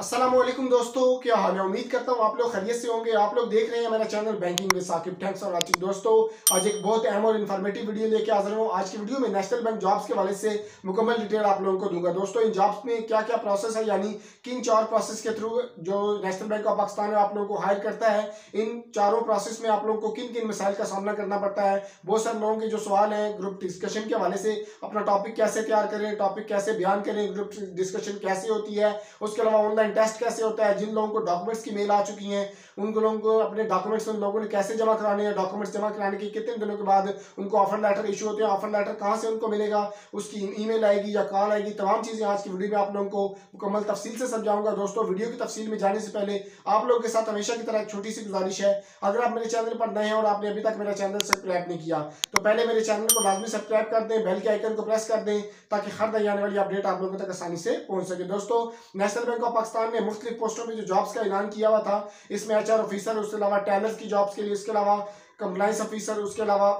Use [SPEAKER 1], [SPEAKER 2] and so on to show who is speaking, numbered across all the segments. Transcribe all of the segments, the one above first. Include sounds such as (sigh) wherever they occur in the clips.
[SPEAKER 1] वालेकुम दोस्तों, क्या हाल है? उम्मीद करता हूँ आप लोग खैरियत से होंगे। आप लोग देख रहे हैं मेरा channel banking with Saqib thanks for watching दोस्तों, आज एक बहुत अहम और इन्फॉर्मेटिव वीडियो लेके हाजिर हूँ। आज की वीडियो में नेशनल बैंक जॉब्स के वाले से मुकम्मल डिटेल आप लोगों को दूँगा। दोस्तों, इन जॉब्स में क्या क्या प्रोसेस है? यानी किन चार प्रोसेस के थ्रू जो नेशनल बैंक ऑफ़ पाकिस्तान है आप लोगों को हायर करता है, इन चारों प्रोसेस में आप लोगों को किन किन मिसाइल का सामना करना पड़ता है? बहुत सारे लोगों के जो सवाल हैं ग्रुप डिस्कशन के हवाले से अपना टॉपिक कैसे तैयार करें टॉपिक कैसे बयान करें ग्रुप डिस्कशन कैसे होती है? उसके अलावा ऑनलाइन टेस्ट कैसे होता है जिन लोगों को डॉक्यूमेंट्स की मेल आ चुकी हैं उन लोगों को अपने डॉक्यूमेंट्स उन लोगों ने कैसे जमा कराने हैं? डॉक्यूमेंट्स जमा कराने के कितने दिनों के बाद उनको ऑफ़र लेटर इशू होते हैं? ऑफ़र लेटर कहाँ से उनको मिलेगा? उसकी ईमेल आएगी या कॉल आएगी? तमाम चीज़ें आज की वीडियो में आप लोगों को मुकम्मल तफसील से समझाऊँगा। दोस्तों वीडियो की तफसील में जाने से पहले आप लोगों के साथ हमेशा की तरह एक छोटी सी गुजारिश है। अगर आप मेरे चैनल पर नए हैं और आपने अभी तक मेरा चैनल सब्सक्राइब नहीं किया तो पहले मेरे चैनल को लाजमी सब्सक्राइब कर दें बेल के आइकन को प्रेस कर दें, ताकि हर नई आने वाली अपडेट आप लोगों तक आसानी से पहुँच सके। दोस्तों नेशनल बैंक ऑफ़ पाकिस्तान ने मुख्तलिफ़ पोस्टों में जो जॉब्स का ऐलान किया हुआ था, इसमें एच ऑफिसर उसके अलावा टेलर की जॉब्स के लिए इसके अलावा कंप्लाइंस ऑफिसर उसके अलावा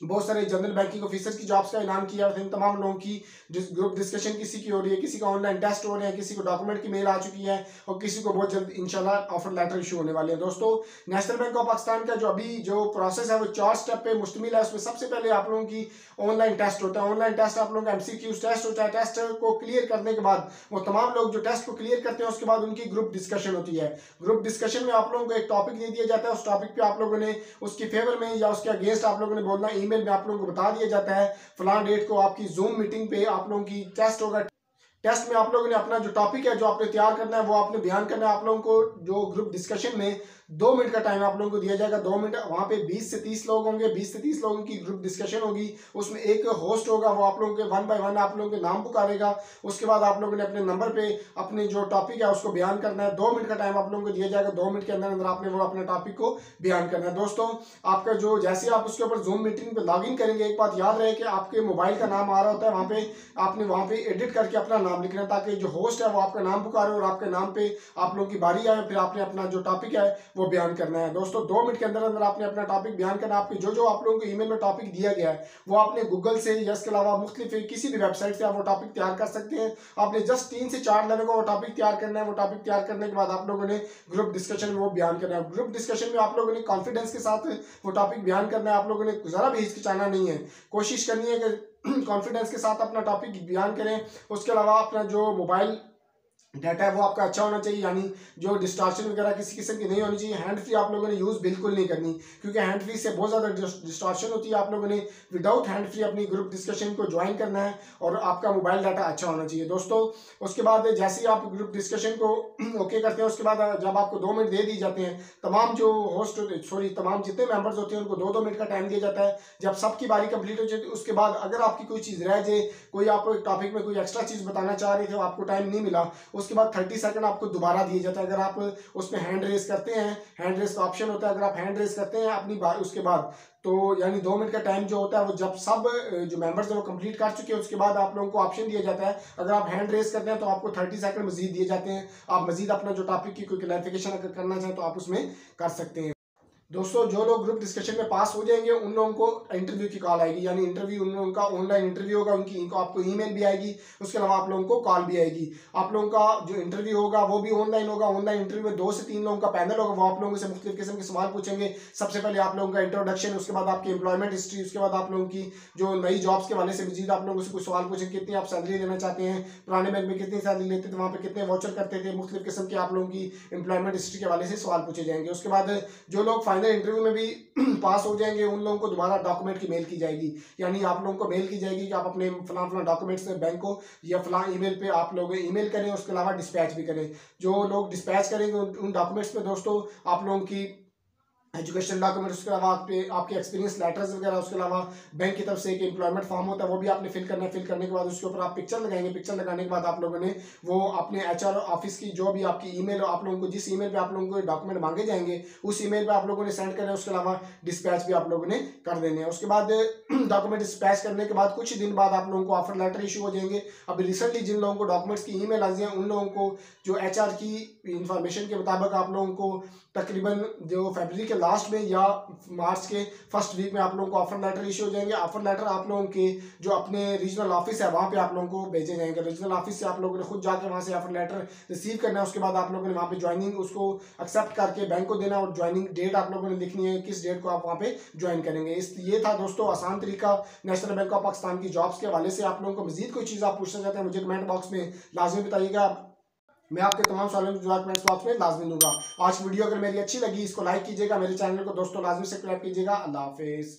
[SPEAKER 1] बहुत सारे जनरल बैंकिंग ऑफिसर की जॉब्स का ऐलान किया था इन तमाम लोगों की ग्रुप डिस्कशन किसी की हो रही है, किसी का ऑनलाइन टेस्ट हो रहे हैं, किसी को डॉक्यूमेंट की मेल आ चुकी है, और किसी को बहुत जल्द इंशाल्लाह ऑफ़र लेटर इशू होने वाले हैं। दोस्तों नेशनल बैंक ऑफ़ पाकिस्तान का जो अभी जो प्रोसेस है, वो चार स्टेप पे मुश्तमिल है। उसमें सबसे पहले आप लोगों की ऑनलाइन टेस्ट होता है। ऑनलाइन टेस्ट आप लोगों का एम टेस्ट होता है। टेस्ट को क्लियर करने के बाद वो तमाम लोग जो टेस्ट को क्लियर करते हैं, उसके बाद उनकी ग्रुप डिस्कशन होती है। ग्रुप डिस्कशन में आप लोगों को एक टॉपिक दे दिया जाता है। उस टॉपिक पे आप लोगों ने उसकी फेवर में या उसके अगेंस्ट आप लोगों ने बोलना ईमेल में आप लोगों को बता दिया जाता है। फलां डेट को आपकी जूम मीटिंग पे आप लोगों की टेस्ट होगा टेस्ट में आप लोगों ने अपना जो टॉपिक है, जो आपने तैयार करना है, वो आपने बयान करना है। आप लोगों को जो ग्रुप डिस्कशन में दो मिनट का टाइम आप लोगों को दिया जाएगा। दो मिनट वहाँ पे 20 से 30 लोग होंगे। 20 से 30 लोगों की ग्रुप डिस्कशन होगी। उसमें एक होस्ट होगा, वो आप लोगों के वन बाय वन आप लोगों के नाम पुकारेगा। उसके बाद आप लोगों ने अपने नंबर पे अपने जो टॉपिक है, उसको बयान करना है। दो मिनट का टाइम आप लोगों को दिया जाएगा। दो मिनट के अंदर अंदर आपने वो अपने टॉपिक को बयान करना है। दोस्तों, आपका जो, जैसे आप उसके ऊपर जूम मीटिंग पर लॉग करेंगे, एक बात याद रहे कि आपके मोबाइल का नाम आ रहा होता है। वहाँ पे आपने, वहाँ पे एडिट करके अपना नाम लिखना है ताकि जो होस्ट है वो आपका नाम पुकारे और आपके नाम पे आप लोगों की बारी आए, फिर आपने अपना जो टॉपिक है वो बयान करना है। दोस्तों, दो मिनट के अंदर अंदर आपने अपना टॉपिक बयान करना आपके जो जो आप लोगों को ईमेल में टॉपिक दिया गया है, वो आपने गूगल से या इसके अलावा मुख्तलिफ़ किसी भी वेबसाइट से आप वो टॉपिक तैयार कर सकते हैं। आपने जस्ट तीन से चार लेने को वो टॉपिक तैयार करना है। वो टॉपिक तैयार करने के बाद आप लोगों ने ग्रुप डिस्कशन में वो बयान करना है। ग्रुप डिस्कशन में आप लोगों ने कॉन्फिडेंस के साथ वो टॉपिक बयान करना है। आप लोगों ने ज़रा भी हिचकिचाना नहीं है। कोशिश करनी है कि (clears throat) कॉन्फिडेंस के साथ अपना टॉपिक बयान करें। उसके अलावा अपना जो मोबाइल डाटा है, वो आपका अच्छा होना चाहिए, यानी जो डिस्ट्राक्शन वगैरह किसी किस्म की नहीं होनी चाहिए। हैंड फ्री आप लोगों ने यूज़ बिल्कुल नहीं करनी, क्योंकि हैंड फ्री से बहुत ज़्यादा डिस्ट्राक्शन होती है आप लोगों ने। विदाउट हैंड फ्री अपनी ग्रुप डिस्कशन को ज्वाइन करना है, और आपका मोबाइल डाटा अच्छा होना चाहिए। दोस्तों, उसके बाद जैसे ही आप ग्रुप डिस्कशन को (clears throat) ओके करते हैं, उसके बाद जब आपको दो मिनट दे दिए जाते हैं, तमाम जो होस्ट सॉरी तमाम जितने मेंबर्स होते हैं, उनको दो दो मिनट का टाइम दिया जाता है। जब सबकी बारी कंप्लीट हो जाती है, उसके बाद अगर आपकी कोई चीज़ रह जाए, कोई आप टॉपिक में कोई एक्स्ट्रा चीज़ बताना चाह रहे थे, आपको टाइम नहीं मिला उसके बाद थर्टी सेकंड आपको दोबारा दिया जाता है। अगर आप उसमें हैंड रेस करते हैं हैंड रेस का ऑप्शन होता है। अगर आप हैंड रेस करते हैं अपनी उसके बाद तो यानी दो मिनट का टाइम जो होता है, वो जब सब जो मेंबर्स हैं, वो कंप्लीट कर चुके हैं, उसके बाद आप लोगों को ऑप्शन दिया जाता है। अगर आप हैंड रेस करते हैं तो आपको थर्टी सेकंड मजीद दिए जाते हैं। आप मजीद अपना जो टॉपिक की कोई क्लैरिफिकेशन अगर करना चाहें तो आप उसमें कर सकते हैं। दोस्तों, जो लोग ग्रुप डिस्कशन में पास हो जाएँगे, उन लोगों को इंटरव्यू की कॉल आएगी। यानी इंटरव्यू उन लोगों का ऑनलाइन इंटरव्यू होगा, उनकी, इनको आपको ईमेल भी आएगी, उसके अलावा आप लोगों को कॉल भी आएगी। आप लोगों का जो इंटरव्यू होगा, वो भी ऑनलाइन होगा। ऑनलाइन इंटरव्यू में दो से तीन लोगों का पैनल होगा, वो आप लोगों से मुख्तु किस्म के सवाल पूछेंगे। सबसे पहले आप लोगों का इंट्रोडक्शन उसके बाद आपकी एम्प्लॉयमेंट हिस्ट्री उसके बाद आप लोगों की जो नई जॉब्स के वाले से मजीद आप लोगों से कुछ सवाल पूछेंगे। कितनी आप सैलरी लेना चाहते हैं, पुराने बैंक में कितनी सैलरी लेते थे, वहाँ पर कितने वॉचर करते थे मुख्तु किस्म के आप लोगों की एम्प्लॉयमेंट हिस्ट्री के वाले से सवाल पूछे जाएँगे। उसके बाद जो लोग फाइनल इंटरव्यू में भी (clears throat) पास हो जाएँगे, उन लोगों को दोबारा डॉक्यूमेंट की मेल की जाएगी। यानी आप लोगों को मेल की जाएगी कि आप अपने फला फला डॉक्यूमेंट्स बैंक को, या फला ईमेल पे आप लोग ईमेल करें, उसके अलावा डिस्पैच भी करें। जो लोग डिस्पैच करेंगे उन डॉक्यूमेंट्स में दोस्तों, आप लोगों की एजुकेशन डॉक्यूमेंट, उसके अलावा आपके आपके एक्सपीरियंस लेटर्स वगैरह, उसके अलावा बैंक की तरफ़ से एक एम्प्लॉयमेंट फॉर्म होता है, वो भी आपने फिल करना है। फिल करने के बाद उसके ऊपर आप पिक्चर लगाएँगे। पिक्चर लगाने के बाद आप लोगों ने वो अपने एचआर ऑफ़िस की जो भी आपकी ईमेल आप लोगों को जिस ईमेल पे आप लोगों को डॉक्यूमेंट मांगे जाएँगे, उस ईमेल पे आप लोगों ने सेंड करना है, उसके अलावा डिस्पैच भी आप लोगों ने कर देने हैं। उसके बाद (clears throat) डॉक्यूमेंट डिस्पैच करने के बाद कुछ दिन बाद आप लोगों को ऑफ़र लेटर इशू हो जाएँगे। अभी रिसेंटली जिन लोगों को डॉक्यूमेंट्स की ई मेल आ उन लोगों को जो एचआर की इंफॉर्मेशन के मुताबिक आप लोगों को तकरीबन जो फेबरी के लास्ट में या मार्च के फ़र्स्ट वीक में आप लोगों को ऑफ़र लेटर इशू हो जाएँगे। ऑफ़र लेटर आप लोगों के जो अपने रीजनल ऑफ़िस है, वहाँ पे आप लोगों को भेजे जाएँगे। रीजनल ऑफ़िस से आप लोगों ने खुद जाकर वहाँ से ऑफ़र लेटर रिसीव करना है, उसके बाद आप लोगों ने वहाँ पे ज्वाइनिंग उसको एक्सेप्ट करके बैंक को देना और ज्वाइनिंग डेट आप लोगों ने लिखनी है, किस डेट को आप वहाँ पे ज्वाइन करेंगे। इस, ये था दोस्तों आसान तरीका नेशनल बैंक ऑफ़ पाकिस्तान की जॉब्स के हवाले से आप लोगों को मजीद कोई चीज़ आप पूछना चाहते हैं, मुझे कमेंट बॉक्स में लाजमी बताइएगा। मैं आपके तमाम सवालों के जवाब कमेंट्स बॉक्स में लाजमी दूँगा। आज वीडियो अगर मेरी अच्छी लगी, इसको लाइक कीजिएगा। मेरे चैनल को दोस्तों लाजमी सब्सक्राइब कीजिएगा। अल्लाह हाफिज़।